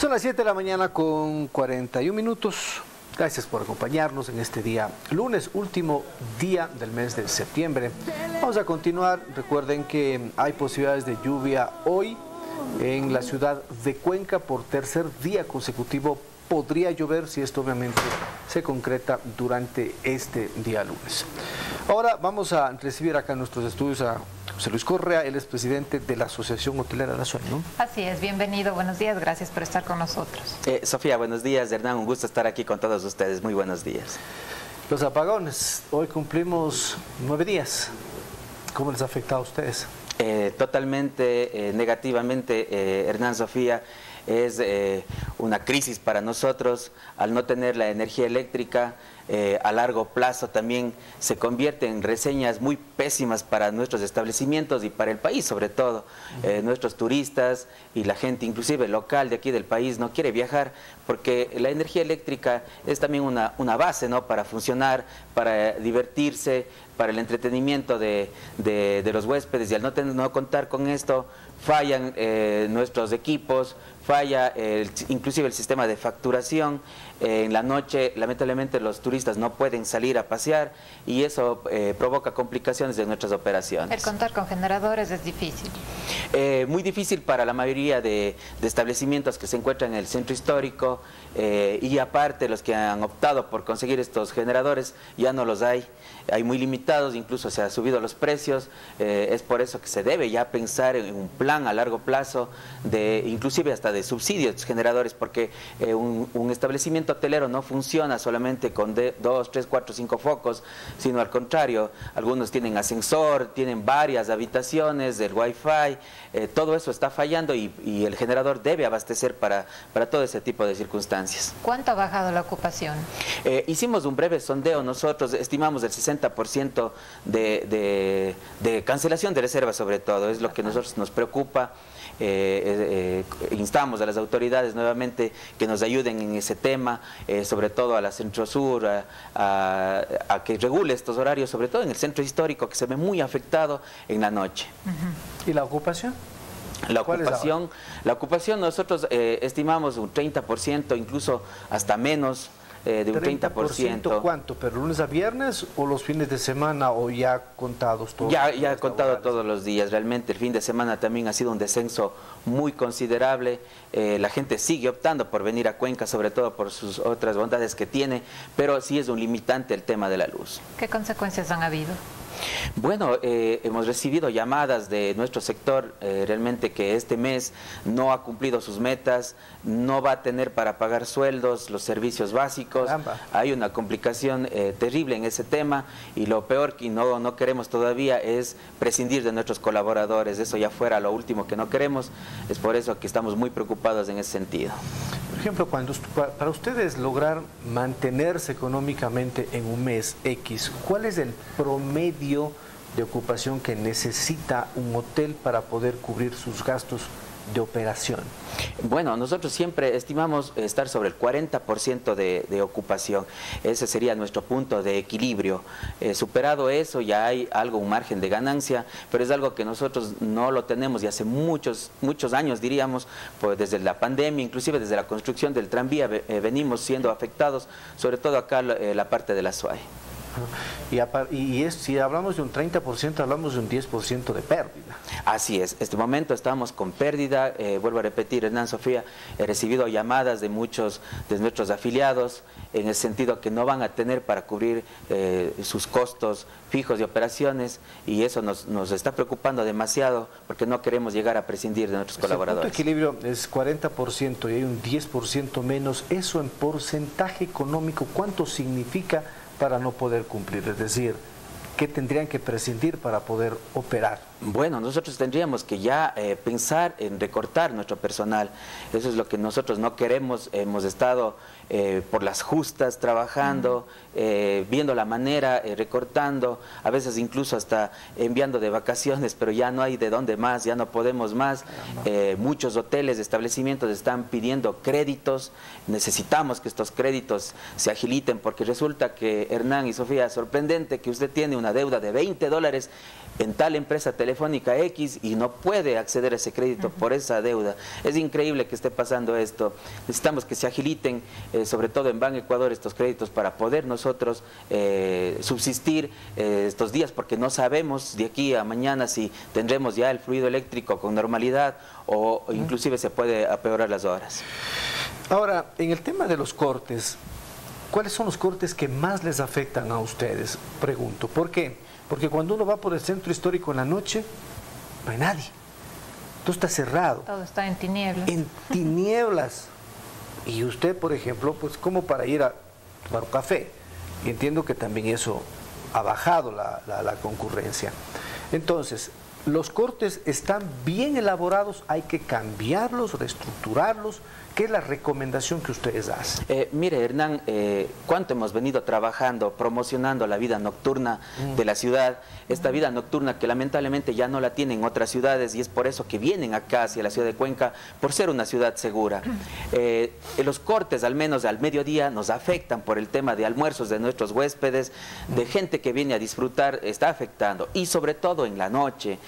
Son las 7 de la mañana con 41 minutos. Gracias por acompañarnos en este día lunes, último día del mes de septiembre. Vamos a continuar. Recuerden que hay posibilidades de lluvia hoy en la ciudad de Cuenca por tercer día consecutivo. Podría llover si esto obviamente se concreta durante este día lunes. Ahora vamos a recibir acá en nuestros estudios a José Luis Correa, él es presidente de la Asociación Hotelera Nacional, ¿no? Así es, bienvenido, buenos días, gracias por estar con nosotros. Eh, Sofía, buenos días, Hernán, un gusto estar aquí con todos ustedes, muy buenos días. Los apagones, hoy cumplimos nueve días, ¿cómo les ha afectado a ustedes? Eh, totalmente eh, negativamente, eh, Hernán Sofía, es eh, una crisis para nosotros al no tener la energía eléctrica. Eh, a largo plazo también se convierte en reseñas muy pésimas para nuestros establecimientos y para el país sobre todo. Eh, nuestros turistas y la gente inclusive local de aquí del país no quiere viajar porque la energía eléctrica es también una, una base ¿no? para funcionar, para divertirse, para el entretenimiento de, de, de los huéspedes y al no, tener, no contar con esto fallan eh, nuestros equipos, falla el, inclusive el sistema de facturación, eh, en la noche lamentablemente los turistas no pueden salir a pasear y eso eh, provoca complicaciones de nuestras operaciones. El contar con generadores es difícil. Eh, muy difícil para la mayoría de, de, establecimientos que se encuentran en el centro histórico y aparte los que han optado por conseguir estos generadores ya no los hay, hay muy limitados, incluso se han subido los precios, es por eso que se debe ya pensar en un plan a largo plazo de inclusive hasta de subsidios generadores porque un, un establecimiento hotelero no funciona solamente con de, dos, tres, cuatro, cinco focos, sino al contrario, algunos tienen ascensor, tienen varias habitaciones, del wifi, eh, todo eso está fallando y, y, el generador debe abastecer para, para todo ese tipo de circunstancias. ¿Cuánto ha bajado la ocupación? Eh, hicimos un breve sondeo, nosotros estimamos el 60% de, de, de cancelación de reservas sobre todo, es lo que nosotros nos preocupa. Eh, eh, instamos a las autoridades nuevamente que nos ayuden en ese tema, eh, sobre todo a la Centro Sur, a, a, a, que regule estos horarios, sobre todo en el centro histórico que se ve muy afectado en la noche. ¿Y la ocupación? La ocupación, la ocupación nosotros estimamos un 30%, incluso hasta menos. Eh, de un 30%. 30%. ¿Cuánto? ¿Pero lunes a viernes o los fines de semana o ya contados todos? Ya, ya contado todos los días. Realmente el fin de semana también ha sido un descenso muy considerable. Eh, la gente sigue optando por venir a Cuenca, sobre todo por sus otras bondades que tiene, pero sí es un limitante el tema de la luz. ¿Qué consecuencias han habido? Bueno, eh, hemos recibido llamadas de nuestro sector eh, realmente que este mes no ha cumplido sus metas, no va a tener para pagar sueldos, los servicios básicos. Caramba. Hay una complicación eh, terrible en ese tema y lo peor que no, no queremos todavía es prescindir de nuestros colaboradores. Eso ya fuera lo último que no queremos. Es por eso que estamos muy preocupados en ese sentido. Ejemplo, cuando para ustedes lograr mantenerse económicamente en un mes X, ¿cuál es el promedio de ocupación que necesita un hotel para poder cubrir sus gastos de operación? Bueno, nosotros siempre estimamos estar sobre el 40% de, de, ocupación. Ese sería nuestro punto de equilibrio. Eh, superado eso, ya hay algo, un margen de ganancia, pero es algo que nosotros no lo tenemos y hace muchos, muchos años, diríamos, pues desde la pandemia, inclusive desde la construcción del tranvía, eh, venimos siendo afectados, sobre todo acá eh, la parte de la SUAE. Y, y es, si hablamos de un 30%, hablamos de un 10% de pérdida. Así es, este momento estamos con pérdida, eh, vuelvo a repetir, Hernán Sofía, he recibido llamadas de muchos de nuestros afiliados en el sentido que no van a tener para cubrir eh, sus costos fijos de operaciones y eso nos, nos, está preocupando demasiado porque no queremos llegar a prescindir de nuestros colaboradores. El equilibrio es 40% y hay un 10% menos, eso en porcentaje económico, ¿cuánto significa para no poder cumplir? Es decir, ¿qué tendrían que prescindir para poder operar? Bueno, nosotros tendríamos que ya eh, pensar en recortar nuestro personal. Eso es lo que nosotros no queremos. Hemos estado eh, por las justas trabajando, eh, viendo la manera, recortando, a veces incluso hasta enviando de vacaciones, pero ya no hay de dónde más, ya no podemos más. muchos hoteles, establecimientos están pidiendo créditos. Necesitamos que estos créditos se agiliten porque resulta que Hernán y Sofía, sorprendente que usted tiene una una deuda de 20 dólares en tal empresa telefónica X y no puede acceder a ese crédito por esa deuda. Es increíble que esté pasando esto. Necesitamos que se agiliten, eh, sobre todo en Ban Ecuador, estos créditos para poder nosotros eh, subsistir eh, estos días, porque no sabemos de aquí a mañana si tendremos ya el fluido eléctrico con normalidad o inclusive se puede apeorar las horas. Ahora, en el tema de los cortes, ¿cuáles son los cortes que más les afectan a ustedes? Pregunto, ¿por qué? Porque cuando uno va por el centro histórico en la noche, no hay nadie. Todo está cerrado. Todo está en tinieblas. En tinieblas. Y usted, por ejemplo, pues como para ir a tomar un café. Y entiendo que también eso ha bajado la, la concurrencia. Entonces, los cortes están bien elaborados, hay que cambiarlos, reestructurarlos, ¿Qué es la recomendación que ustedes hacen? Eh, mire, Hernán, eh, ¿cuánto hemos venido trabajando, promocionando la vida nocturna mm. de la ciudad? Esta vida nocturna que lamentablemente ya no la tienen otras ciudades y es por eso que vienen acá hacia la ciudad de Cuenca, por ser una ciudad segura. Eh, los cortes, al menos al mediodía, nos afectan por el tema de almuerzos de nuestros huéspedes, de gente que viene a disfrutar, está afectando. Y sobre todo en la noche.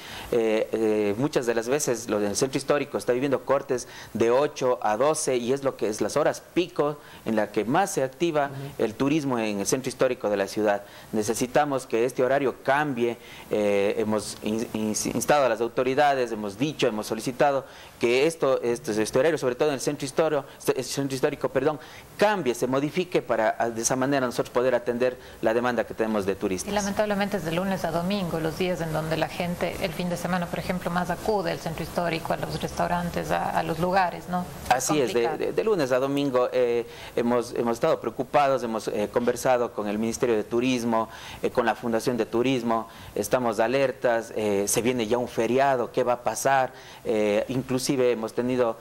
muchas de las veces lo del centro histórico está viviendo cortes de 8 a 12 y es lo que es las horas pico en la que más se activa el turismo en el centro histórico de la ciudad. Necesitamos que este horario cambie, eh, hemos instado a las autoridades, hemos dicho, hemos solicitado que esto, este, este horario, sobre todo en el centro histórico, centro histórico perdón, cambie, se modifique para de esa manera nosotros poder atender la demanda que tenemos de turistas. Y lamentablemente es de lunes a domingo, los días en donde la gente, el fin de semana, por ejemplo, más acude al centro histórico, a los restaurantes, a, los lugares, ¿no? Así es, de, lunes a domingo eh, hemos, hemos estado preocupados, hemos eh, conversado con el Ministerio de Turismo, eh, con la Fundación de Turismo, estamos alertas, se viene ya un feriado, ¿qué va a pasar? inclusive hemos tenido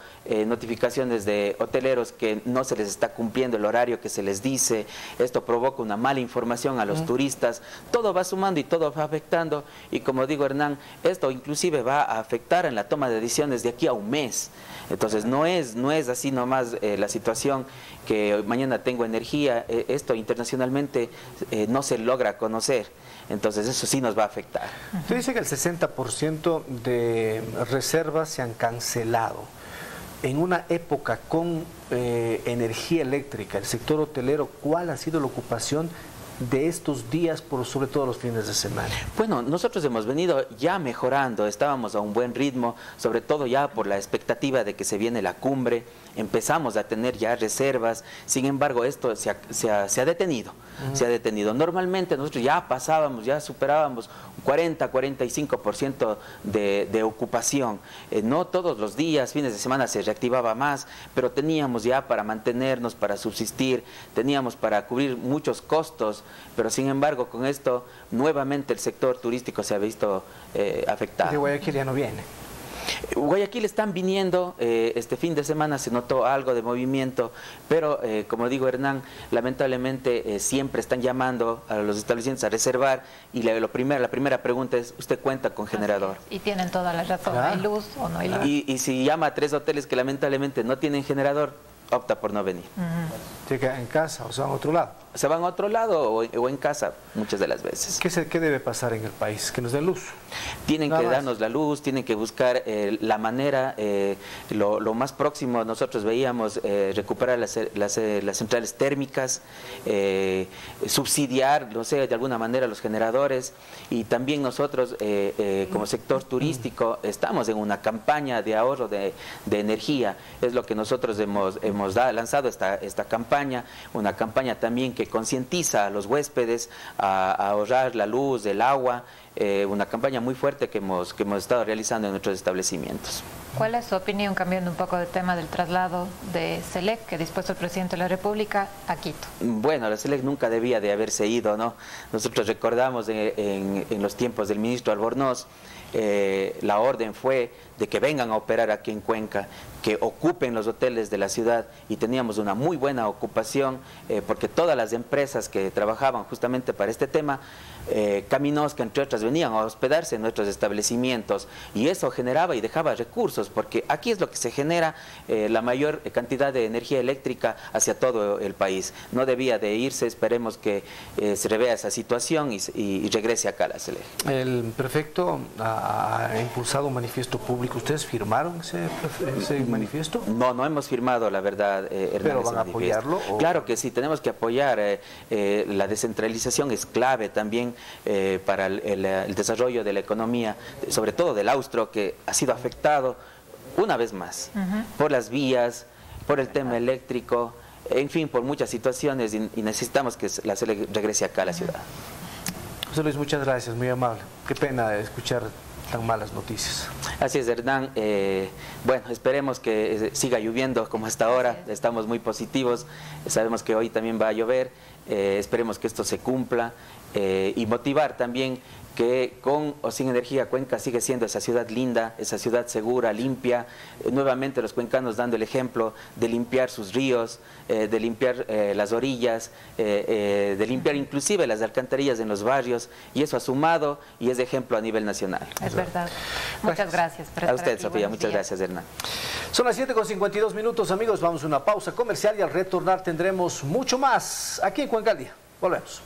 notificaciones de hoteleros que no se les está cumpliendo el horario que se les dice, esto provoca una mala información a los turistas, todo va sumando y todo va afectando y como digo Hernán, esto inclusive va a afectar en la toma de decisiones de aquí a un mes. Entonces no es, no es así nomás eh, la situación que mañana tengo energía, eh, esto internacionalmente eh, no se logra conocer. Entonces eso sí nos va a afectar. Usted dice que el 60% de reservas se han cancelado. En una época con energía eléctrica, el sector hotelero, ¿cuál ha sido la ocupación de estos días, por sobre todo los fines de semana? Bueno, nosotros hemos venido ya mejorando, estábamos a un buen ritmo, sobre todo ya por la expectativa de que se viene la cumbre, empezamos a tener ya reservas, sin embargo esto se ha, detenido, se ha detenido. Normalmente nosotros ya pasábamos, ya superábamos 40, 45% de, de ocupación, eh, no todos los días, fines de semana se reactivaba más, pero teníamos ya para mantenernos, para subsistir, teníamos para cubrir muchos costos, pero sin embargo con esto nuevamente el sector turístico se ha visto eh, afectado. De Guayaquil ya no viene. Guayaquil están viniendo, eh, este fin de semana se notó algo de movimiento, pero eh, como digo Hernán, lamentablemente eh, siempre están llamando a los establecimientos a reservar y la, lo primero, la primera pregunta es, ¿usted cuenta con generador? Y tienen toda la razón, ¿hay luz o no hay luz? Y, y si llama a tres hoteles que lamentablemente no tienen generador, opta por no venir. ¿Se queda en casa o se van a otro lado? Se van a otro lado o, en casa muchas de las veces. ¿Qué, se, ¿Qué, debe pasar en el país? ¿Que nos den luz? Tienen que darnos la luz, tienen que buscar eh, la manera, eh, lo, más próximo nosotros veíamos eh, recuperar las, las, las, centrales térmicas, subsidiar, no sé, de alguna manera los generadores y también nosotros como sector turístico estamos en una campaña de ahorro de, de energía, es lo que nosotros hemos, hemos lanzado esta, esta campaña, una campaña también que concientiza a los huéspedes a, ahorrar la luz, el agua, eh, una campaña muy fuerte que hemos, que hemos estado realizando en nuestros establecimientos. ¿Cuál es su opinión, cambiando un poco de tema del traslado de SELEC que ha dispuesto el presidente de la República a Quito? Bueno, la SELEC nunca debía de haberse ido, ¿no? Nosotros recordamos en, en los tiempos del ministro Albornoz eh, la orden fue de que vengan a operar aquí en Cuenca, que ocupen los hoteles de la ciudad y teníamos una muy buena ocupación eh, porque todas las empresas que trabajaban justamente para este tema, eh, caminos que entre otras venían a hospedarse en nuestros establecimientos y eso generaba y dejaba recursos porque aquí es lo que se genera eh, la mayor cantidad de energía eléctrica hacia todo el país. No debía de irse, esperemos que se revea esa situación y, regrese acá a la CELE. El prefecto ha, impulsado un manifiesto público. ¿Ustedes firmaron ese, ese manifiesto? No, no hemos firmado, la verdad, eh, ¿Pero van a apoyarlo? Claro que sí, tenemos que apoyar. Eh, eh, la descentralización es clave también para el, desarrollo de la economía, sobre todo del austro, que ha sido afectado una vez más por las vías, por el tema eléctrico, en fin, por muchas situaciones y, necesitamos que la regrese acá a la ciudad. José Luis, muchas gracias, muy amable. Qué pena escuchar tan malas noticias. Así es, Hernán. Eh, bueno, esperemos que eh, siga lloviendo como hasta ahora. Estamos muy positivos. Sabemos que hoy también va a llover. Eh, esperemos que esto se cumpla y motivar también que con o sin energía Cuenca sigue siendo esa ciudad linda, esa ciudad segura, limpia. Eh, nuevamente los cuencanos dando el ejemplo de limpiar sus ríos, eh, de limpiar eh, las orillas, de limpiar inclusive las alcantarillas en los barrios y eso ha sumado y es de ejemplo a nivel nacional. Es verdad. Muchas gracias. a usted, Sofía. Muchas gracias, Hernán. Son las 7 con 52 minutos, amigos. Vamos a una pausa comercial y al retornar tendremos mucho más aquí en Cuenca Volvemos.